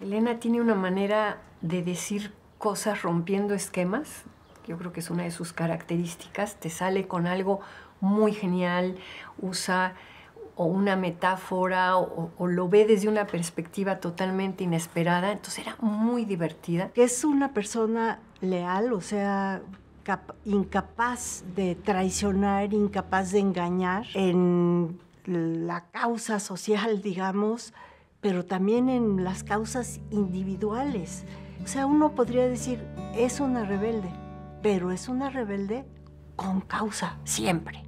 Elena tiene una manera de decir cosas rompiendo esquemas. Yo creo que es una de sus características. Te sale con algo muy genial, usa o una metáfora o, o, lo ve desde una perspectiva totalmente inesperada. Entonces era muy divertida. Es una persona leal, o sea, incapaz de traicionar, incapaz de engañar en la causa social, digamos, pero también en las causas individuales. O sea, uno podría decir, es una rebelde, pero es una rebelde con causa, siempre.